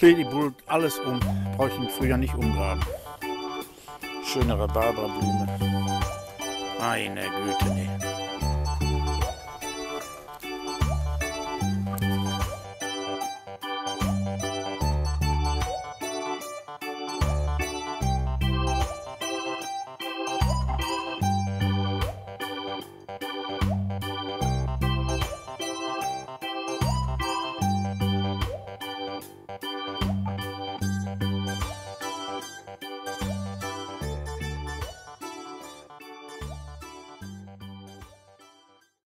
Sehe die Bull alles um. Brauche ich ihn früher nicht umgraben. Schöne Rhabarberblume. Meine Güte, nee.